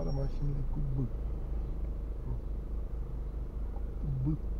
apară mașinile cu B. Boop.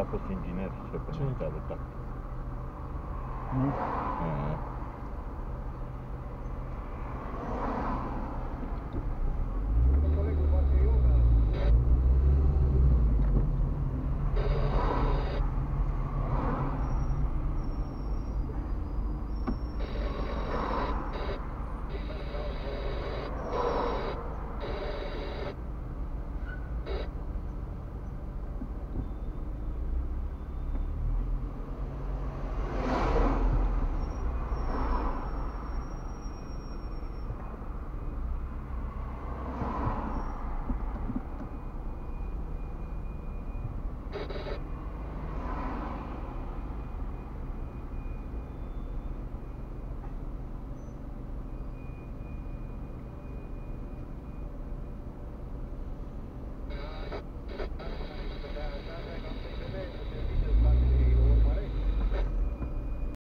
a fost inginer și pe da. ce? Nu?